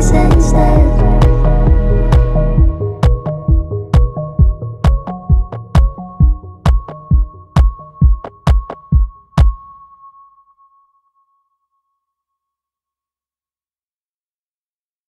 sense.